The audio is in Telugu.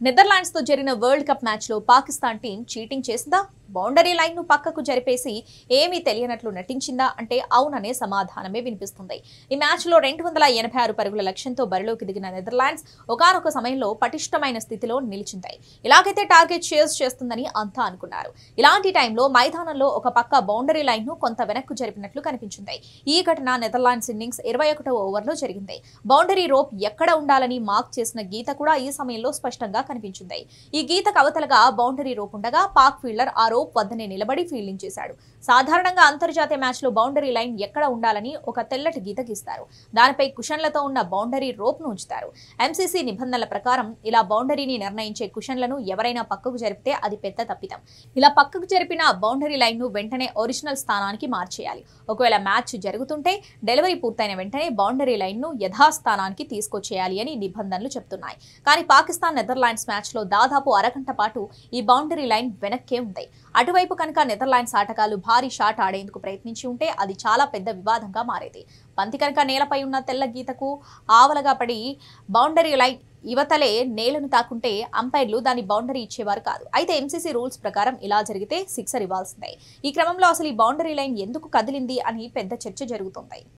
నెదర్లాండ్స్తో జరిగిన వరల్డ్ కప్ మ్యాచ్లో పాకిస్తాన్ టీం చీటింగ్ చేసిందా? బౌండరీ లైన్ను పక్కకు జరిపేసి ఏమీ తెలియనట్లు నటించిందా అంటే అవుననే సమాధానమే వినిపిస్తుంది. ఈ మ్యాచ్లో రెండు వందల ఎనభై ఆరు పరుగుల లక్ష్యంతో బరిలోకి దిగిన నెదర్లాండ్స్ ఒకనొక సమయంలో పటిష్టమైన స్థితిలో నిలిచింది. ఇలాగైతే టార్గెట్ షేర్స్ చేస్తుందని అంతా అనుకున్నారు. ఇలాంటి టైంలో మైదానంలో ఒక పక్క బౌండరీ లైన్ను కొంత వెనక్కు జరిపినట్లు కనిపించింది. ఈ ఘటన నెదర్లాండ్స్ ఇన్నింగ్స్ ఇరవై ఒకటో ఓవర్లో జరిగింది. బౌండరీ రోప్ ఎక్కడ ఉండాలని మార్క్ చేసిన గీత కూడా ఈ సమయంలో స్పష్టంగా కనిపించింది. ఈ గీతకు అవతలగా బౌండరీ రోప్ ఉండగా పాక్ ఫీల్డర్ ఆ రోప్ వద్దనే నిలబడి ఫీల్డింగ్ చేశాడు. సాధారణంగా అంతర్జాతీయ మ్యాచ్లో బౌండరీ లైన్ ఎక్కడ ఉండాలని ఒక తెల్లటి గీత గీస్తారు. దానిపై కుషన్లతో ఉన్న బౌండరీ రోప్ను ఉంచుతారు ఎంసీసీ నిబంధనల ప్రకారం ఇలా బౌండరీని నిర్ణయించే కుషన్లను ఎవరైనా పక్కకు జరిపితే అది పెద్ద తప్పిదం. ఇలా పక్కకు జరిపిన బౌండరీ లైన్ను వెంటనే ఒరిజినల్ స్థానానికి మార్చేయాలి. ఒకవేళ మ్యాచ్ జరుగుతుంటే డెలివరీ పూర్తయిన వెంటనే బౌండరీ లైన్ను యథాస్థానానికి తీసుకొచ్చేయాలి అని నిబంధనలు చెప్తున్నాయి. కానీ పాకిస్తాన్ నెదర్లాండ్స్ మ్యాచ్లో దాదాపు అరగంట పాటు ఈ బౌండరీ లైన్ వెనక్కే ఉంది అటువైపు కనుక నెదర్లాండ్స్ ఆటగాళ్ళు భారీ షాట్ ఆడేందుకు ప్రయత్నించి ఉంటే అది చాలా పెద్ద వివాదంగా మారేది. బంతి కనుక నేలపై ఉన్న తెల్ల గీతకు ఆవలగా పడి బౌండరీ లైన్ యువతలే నేలను తాకుంటే అంపైర్లు దాని బౌండరీ ఇచ్చేవారు కాదు. అయితే ఎంసీసీ రూల్స్ ప్రకారం ఇలా జరిగితే సిక్సర్ ఇవ్వాల్సిందే. ఈ క్రమంలో అసలు ఈ బౌండరీ లైన్ ఎందుకు కదిలింది అని పెద్ద చర్చ జరుగుతుంది.